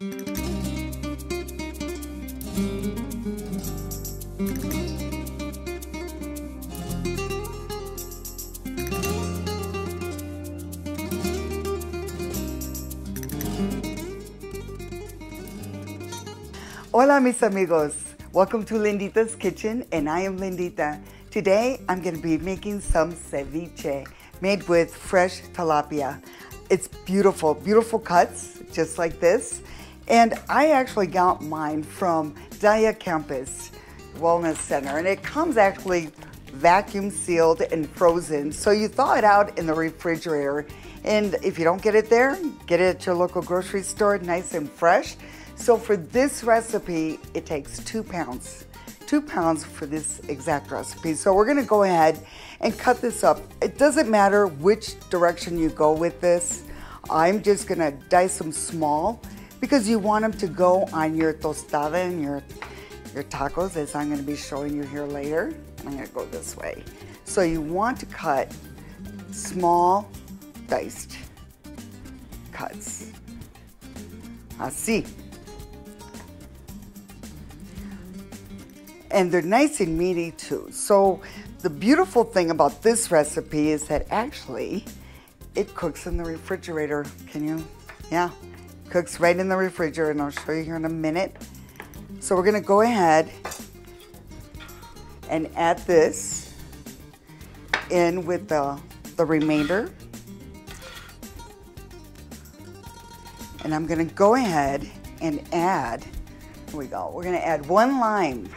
Hola, mis amigos. Welcome to Lindita's Kitchen, and I am Lindita. Today, I'm going to be making some ceviche made with fresh tilapia. It's beautiful, beautiful cuts, just like this. And I actually got mine from Dahlia Campus Wellness Center, and it comes actually vacuum sealed and frozen. So you thaw it out in the refrigerator. And if you don't get it there, get it at your local grocery store, nice and fresh. So for this recipe, it takes two pounds. Two pounds for this exact recipe. So we're gonna go ahead and cut this up. It doesn't matter which direction you go with this. I'm just gonna dice them small because you want them to go on your tostada and your, your tacos as I'm gonna be showing you here later. I'm gonna go this way. So you want to cut small diced cuts. Así. and they're nice and meaty too. So the beautiful thing about this recipe is that actually it cooks in the refrigerator. Can you? Yeah, cooks right in the refrigerator and I'll show you here in a minute. So we're gonna go ahead and add this in with the, the remainder. And I'm gonna go ahead and add, here we go, we're gonna add one lime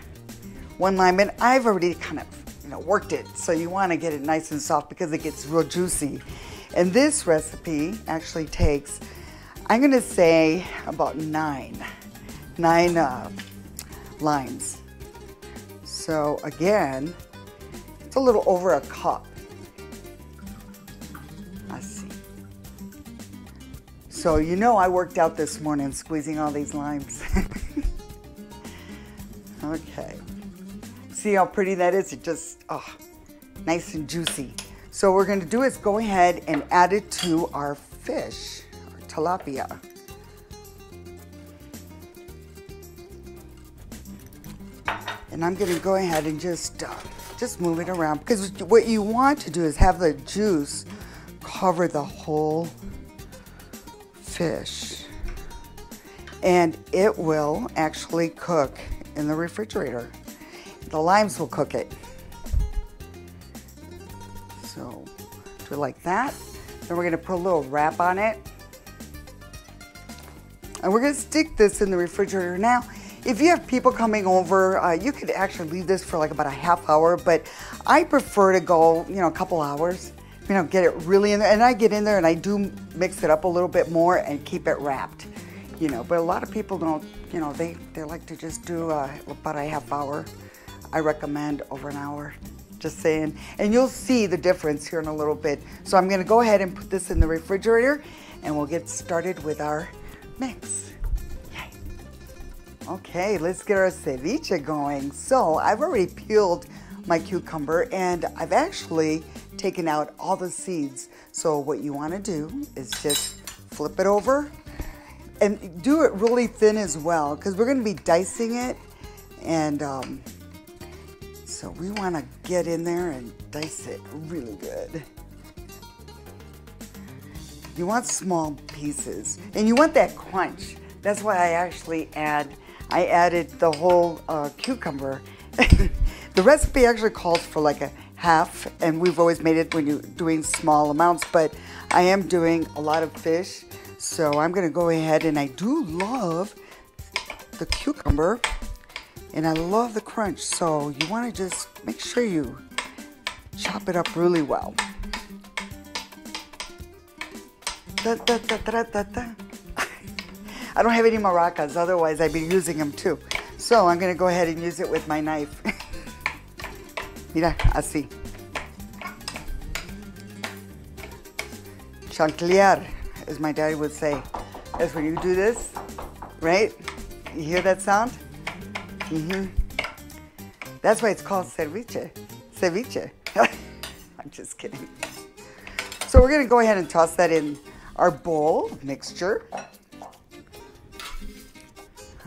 one lime, and I've already kind of you know worked it, so you want to get it nice and soft because it gets real juicy. And this recipe actually takes, I'm to say about nine, nine uh, limes. So again, it's a little over a cup. Let's see. So you know I worked out this morning squeezing all these limes. okay. See how pretty that is? It just, oh, nice and juicy. So what we're gonna do is go ahead and add it to our fish, tilapia. And I'm gonna go ahead and just, uh, just move it around because what you want to do is have the juice cover the whole fish. And it will actually cook in the refrigerator. The limes will cook it. So do it like that. Then we're gonna put a little wrap on it. And we're gonna stick this in the refrigerator. Now, if you have people coming over, uh, you could actually leave this for like about a half hour, but I prefer to go, you know, a couple hours. You know, get it really in there. And I get in there and I do mix it up a little bit more and keep it wrapped. You know, but a lot of people don't, you know, they, they like to just do uh, about a half hour. I recommend over an hour. Just saying. And you'll see the difference here in a little bit. So I'm gonna go ahead and put this in the refrigerator and we'll get started with our mix. Yay. Okay, let's get our ceviche going. So I've already peeled my cucumber and I've actually taken out all the seeds. So what you wanna do is just flip it over and do it really thin as well because we're gonna be dicing it and um, so we want to get in there and dice it really good. You want small pieces and you want that crunch. That's why I actually add, I added the whole uh, cucumber. the recipe actually calls for like a half and we've always made it when you're doing small amounts, but I am doing a lot of fish. So I'm gonna go ahead and I do love the cucumber and I love the crunch. So you want to just make sure you chop it up really well. Da, da, da, I don't have any maracas, otherwise I'd be using them too. So I'm gonna go ahead and use it with my knife. Mira, así. Chanclear, as my daddy would say. That's when you do this, right? You hear that sound? Mm-hmm. That's why it's called ceviche. Ceviche. I'm just kidding. So we're gonna go ahead and toss that in our bowl mixture.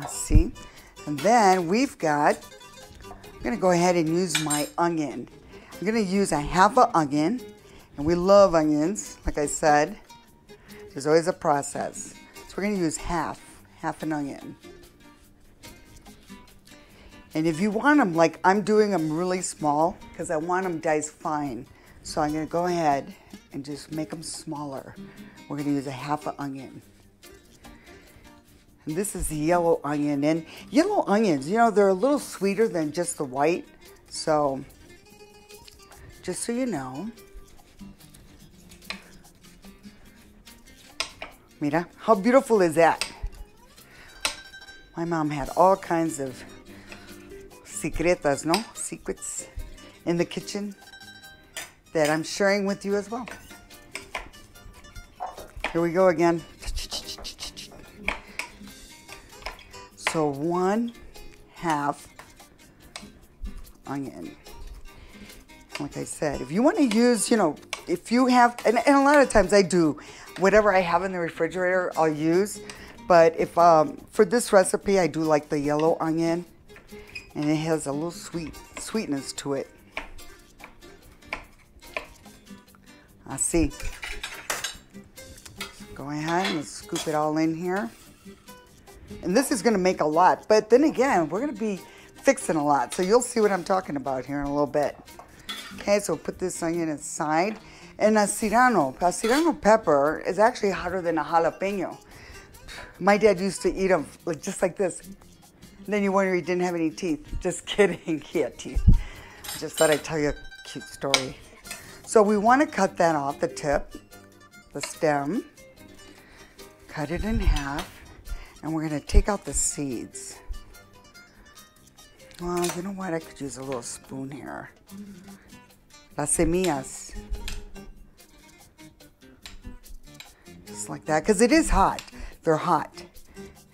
see. And then we've got, I'm gonna go ahead and use my onion. I'm gonna use a half an onion, and we love onions, like I said. There's always a process. So we're gonna use half, half an onion. And if you want them, like I'm doing them really small, because I want them diced fine. So I'm gonna go ahead and just make them smaller. We're gonna use a half an onion. And this is the yellow onion. And yellow onions, you know, they're a little sweeter than just the white. So, just so you know. Mira, how beautiful is that? My mom had all kinds of secretas, no? Secrets in the kitchen that I'm sharing with you as well. Here we go again. So one half onion. Like I said, if you want to use, you know, if you have, and, and a lot of times I do, whatever I have in the refrigerator, I'll use. But if, um, for this recipe, I do like the yellow onion and it has a little sweet sweetness to it. I see. Go ahead and scoop it all in here. And this is gonna make a lot, but then again, we're gonna be fixing a lot. So you'll see what I'm talking about here in a little bit. Okay, so put this onion aside. And a serrano, a serrano pepper is actually hotter than a jalapeno. My dad used to eat them like just like this. And then you wonder he didn't have any teeth. Just kidding, he had teeth. Just thought I'd tell you a cute story. So we want to cut that off the tip, the stem. Cut it in half. And we're going to take out the seeds. Well, you know what? I could use a little spoon here. Las semillas. Just like that, because it is hot. They're hot.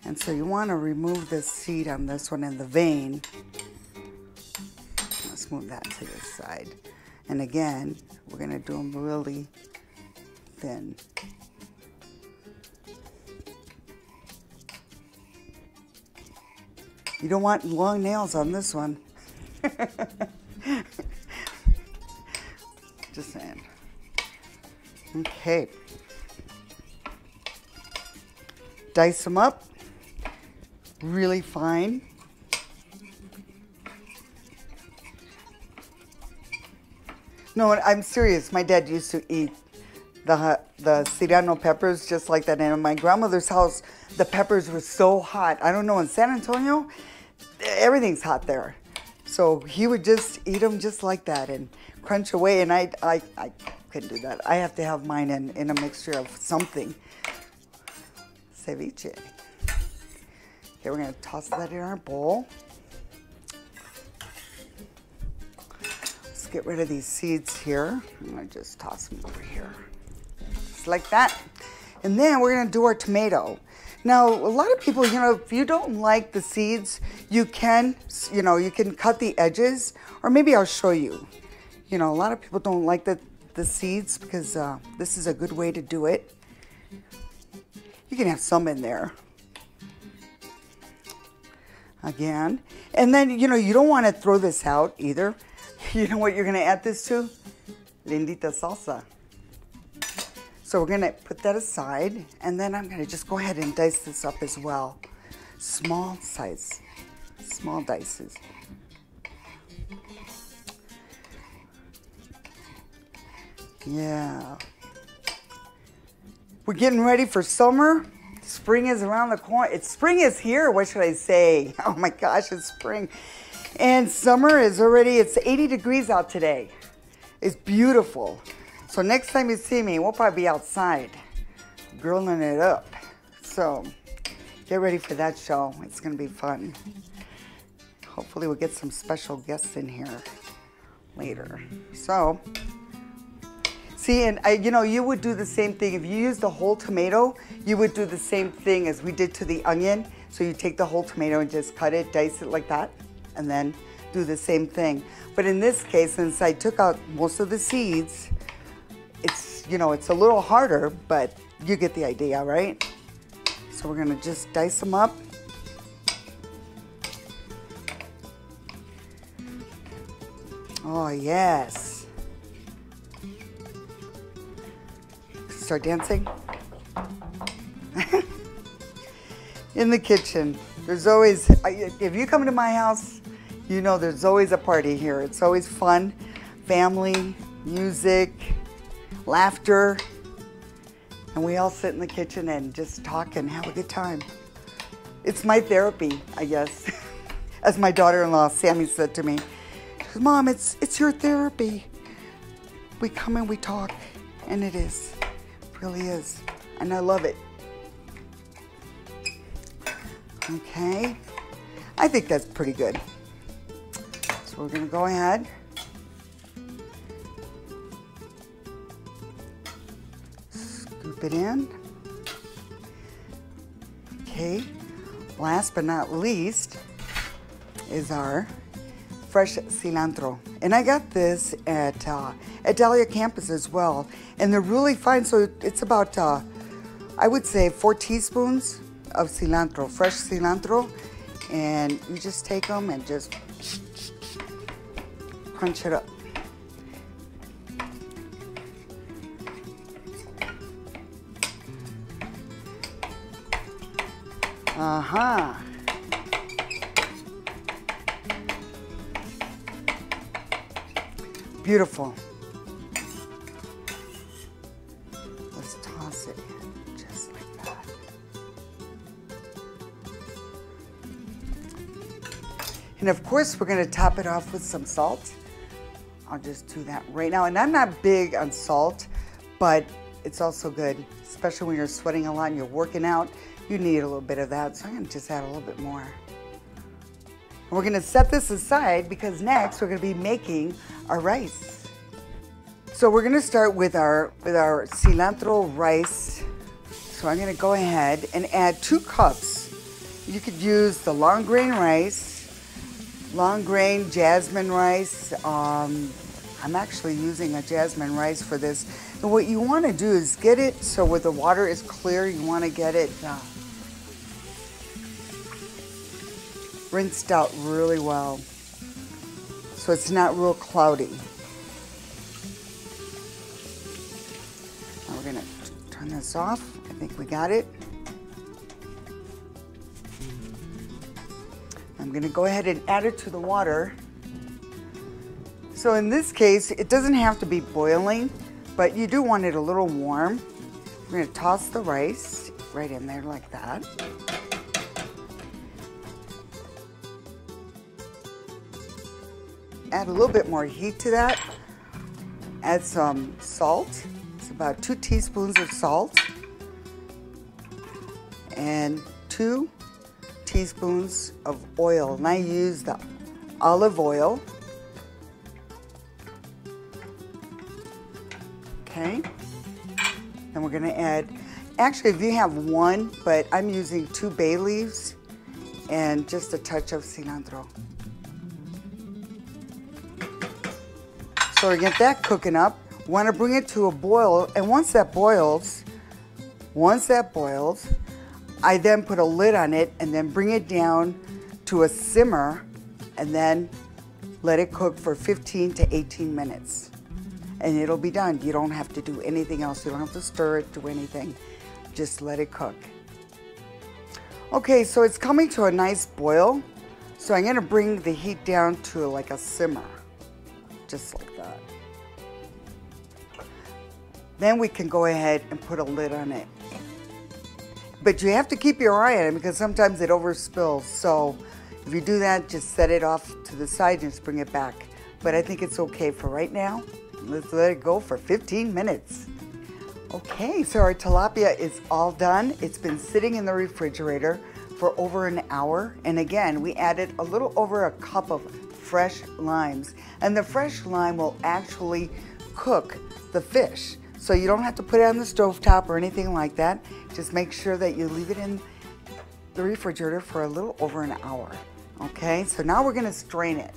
And so you want to remove the seed on this one in the vein. Let's move that to this side. And again, we're going to do them really thin. You don't want long nails on this one. Just saying. Okay. Dice them up really fine. No, I'm serious. My dad used to eat the the serrano peppers just like that. And in my grandmother's house, the peppers were so hot. I don't know in San Antonio, everything's hot there. So he would just eat them just like that and crunch away. And I I, I couldn't do that. I have to have mine in, in a mixture of something. Ceviche. Okay, we're gonna toss that in our bowl. Let's get rid of these seeds here. I'm gonna just toss them over here. Like that. And then we're gonna do our tomato. Now, a lot of people, you know, if you don't like the seeds, you can, you know, you can cut the edges, or maybe I'll show you. You know, a lot of people don't like the, the seeds because uh, this is a good way to do it. You can have some in there, again. And then, you know, you don't want to throw this out either. You know what you're going to add this to? Lindita salsa. So we're going to put that aside. And then I'm going to just go ahead and dice this up as well. Small size, small dices. Yeah. We're getting ready for summer. Spring is around the corner. It's spring is here. What should I say? Oh my gosh, it's spring. And summer is already, it's 80 degrees out today. It's beautiful. So next time you see me, we'll probably be outside grilling it up. So get ready for that show. It's going to be fun. Hopefully we'll get some special guests in here later. So See, and I, you know, you would do the same thing. If you use the whole tomato, you would do the same thing as we did to the onion. So you take the whole tomato and just cut it, dice it like that, and then do the same thing. But in this case, since I took out most of the seeds, it's, you know, it's a little harder, but you get the idea, right? So we're gonna just dice them up. Oh, yes. Start dancing. In the kitchen, there's always, if you come to my house, you know there's always a party here. It's always fun, family, music, laughter, and we all sit in the kitchen and just talk and have a good time. It's my therapy, I guess. As my daughter-in-law, Sammy, said to me, Mom, it's, it's your therapy. We come and we talk, and it is. It really is. And I love it. Okay. I think that's pretty good. So we're to go ahead. It in. Okay. Last but not least is our fresh cilantro. And I got this at, uh, at Dahlia campus as well. And they're really fine. So it's about, uh, I would say, four teaspoons of cilantro, fresh cilantro. And you just take them and just crunch it up. Uh-huh. Beautiful. Let's toss it in just like that. And of course, we're gonna top it off with some salt. I'll just do that right now. And I'm not big on salt, but it's also good, especially when you're sweating a lot and you're working out. You need a little bit of that, so I'm gonna just add a little bit more. We're gonna set this aside because next we're gonna be making our rice. So we're gonna start with our, with our cilantro rice. So I'm gonna go ahead and add two cups. You could use the long grain rice, long grain jasmine rice. Um, I'm actually using a jasmine rice for this. And what you wanna do is get it so where the water is clear, you wanna get it uh, rinsed out really well so it's not real cloudy. Now we're gonna turn this off. I think we got it. I'm gonna go ahead and add it to the water. So in this case, it doesn't have to be boiling, but you do want it a little warm. We're gonna toss the rice right in there like that. Add a little bit more heat to that. Add some salt. It's about two teaspoons of salt. And two teaspoons of oil. And I use the olive oil. Okay. And we're gonna add, actually if you have one, but I'm using two bay leaves and just a touch of cilantro. So we get that cooking up. Want to bring it to a boil, and once that boils, once that boils, I then put a lid on it and then bring it down to a simmer and then let it cook for 15 to 18 minutes. And it'll be done. You don't have to do anything else. You don't have to stir it, do anything. Just let it cook. Okay, so it's coming to a nice boil. So I'm gonna bring the heat down to like a simmer just like Then we can go ahead and put a lid on it. But you have to keep your eye on it because sometimes it overspills. So if you do that, just set it off to the side and just bring it back. But I think it's okay for right now. Let's let it go for 15 minutes. Okay, so our tilapia is all done. It's been sitting in the refrigerator for over an hour. And again, we added a little over a cup of fresh limes. And the fresh lime will actually cook the fish. So you don't have to put it on the stove top or anything like that. Just make sure that you leave it in the refrigerator for a little over an hour. Okay, so now we're gonna strain it.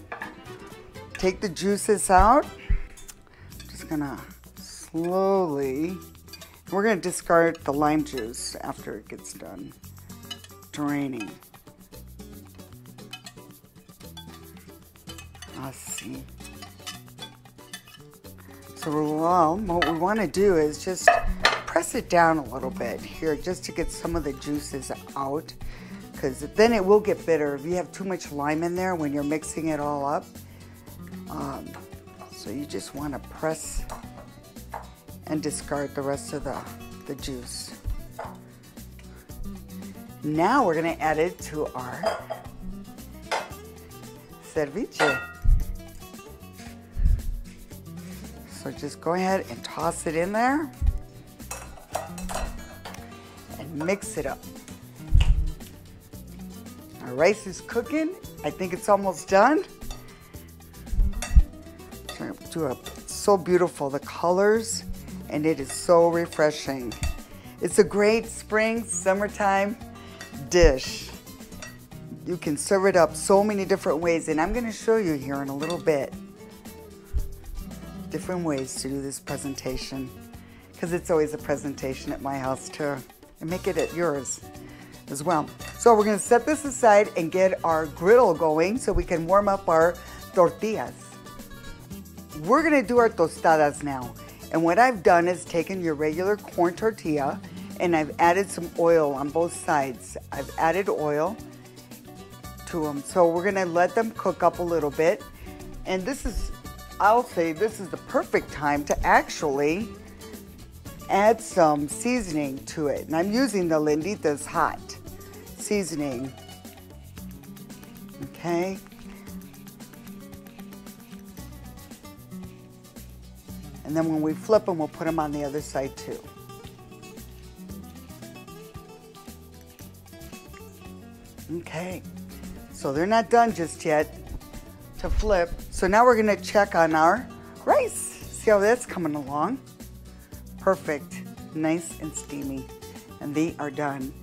Take the juices out. Just gonna slowly, we're gonna discard the lime juice after it gets done draining. Ah, assim. Well, what we want to do is just press it down a little bit here just to get some of the juices out because then it will get bitter if you have too much lime in there when you're mixing it all up. Um, so you just want to press and discard the rest of the, the juice. Now we're going to add it to our ceviche. So just go ahead and toss it in there and mix it up. Our rice is cooking. I think it's almost done. Do a, so beautiful, the colors, and it is so refreshing. It's a great spring, summertime dish. You can serve it up so many different ways, and I'm gonna show you here in a little bit different ways to do this presentation because it's always a presentation at my house too and make it at yours as well. So we're gonna set this aside and get our griddle going so we can warm up our tortillas. We're gonna do our tostadas now. And what I've done is taken your regular corn tortilla and I've added some oil on both sides. I've added oil to them. So we're gonna let them cook up a little bit. And this is I'll say this is the perfect time to actually add some seasoning to it. And I'm using the Lindita's Hot seasoning. Okay. And then when we flip them, we'll put them on the other side too. Okay, so they're not done just yet to flip. So now we're gonna check on our rice. See how that's coming along. Perfect, nice and steamy. And they are done.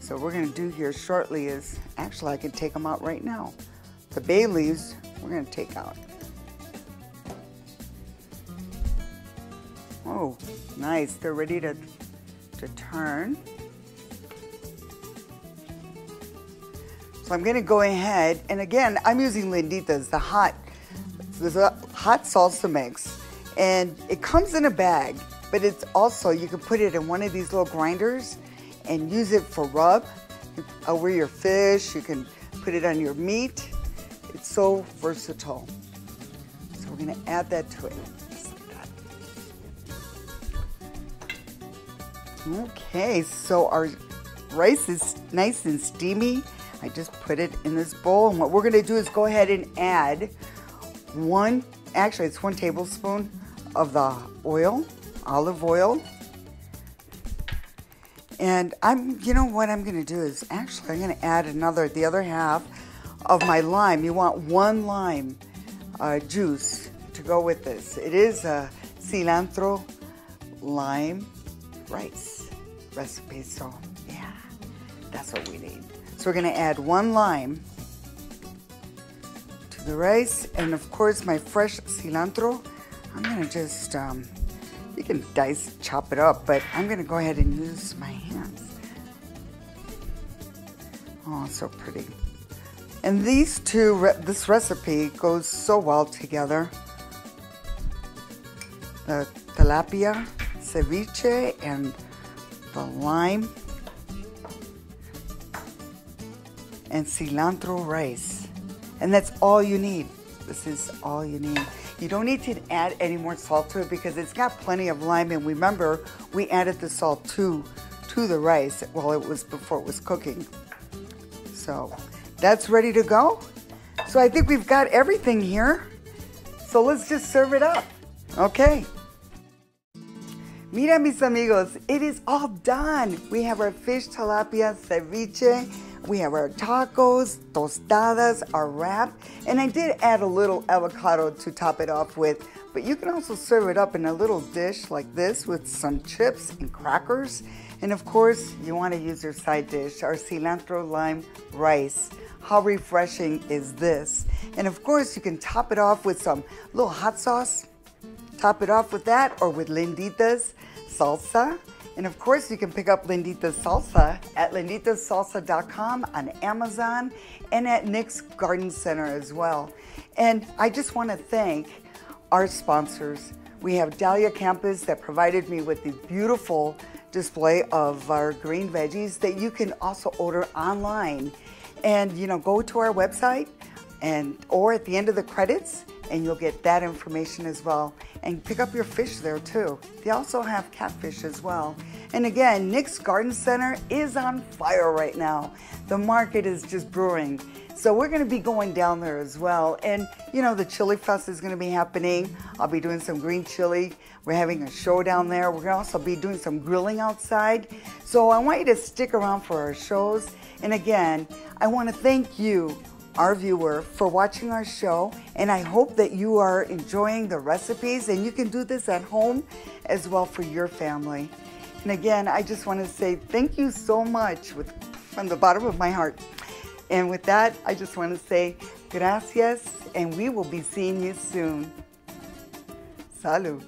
So what we're gonna do here shortly is, actually I can take them out right now. The bay leaves, we're gonna take out. Oh, nice, they're ready to, to turn. So I'm gonna go ahead, and again, I'm using Lindita's, the hot, there's a hot salsa mix. And it comes in a bag, but it's also, you can put it in one of these little grinders and use it for rub uh, over your fish. You can put it on your meat. It's so versatile. So we're gonna add that to it. Okay, so our rice is nice and steamy. I just put it in this bowl and what we're gonna do is go ahead and add one, actually it's one tablespoon of the oil, olive oil. And I'm, you know what I'm gonna do is actually I'm gonna add another, the other half of my lime. You want one lime uh, juice to go with this. It is a cilantro lime rice recipe, so yeah, that's what we need. So we're gonna add one lime the rice, and of course my fresh cilantro. I'm gonna just, um, you can dice, chop it up, but I'm gonna go ahead and use my hands. Oh, so pretty. And these two, this recipe goes so well together. The tilapia ceviche and the lime and cilantro rice. And that's all you need. This is all you need. You don't need to add any more salt to it because it's got plenty of lime. And remember, we added the salt to, to the rice while it was before it was cooking. So that's ready to go. So I think we've got everything here. So let's just serve it up. Okay. Mira mis amigos, it is all done. We have our fish tilapia ceviche we have our tacos, tostadas, our wrap, and I did add a little avocado to top it off with, but you can also serve it up in a little dish like this with some chips and crackers. And of course, you want to use your side dish, our cilantro lime rice. How refreshing is this? And of course, you can top it off with some little hot sauce. Top it off with that or with Lindita's salsa. And of course, you can pick up Lindita's Salsa at linditasalsa.com on Amazon and at Nick's Garden Center as well. And I just want to thank our sponsors. We have Dahlia Campus that provided me with the beautiful display of our green veggies that you can also order online. And you know, go to our website and or at the end of the credits and you'll get that information as well. And pick up your fish there too. They also have catfish as well. And again, Nick's Garden Center is on fire right now. The market is just brewing. So we're going to be going down there as well. And you know, the Chili Fest is going to be happening. I'll be doing some green chili. We're having a show down there. We're going to also be doing some grilling outside. So I want you to stick around for our shows. And again, I want to thank you our viewer for watching our show and I hope that you are enjoying the recipes and you can do this at home as well for your family. And again, I just want to say thank you so much with, from the bottom of my heart. And with that, I just want to say gracias and we will be seeing you soon. Salud.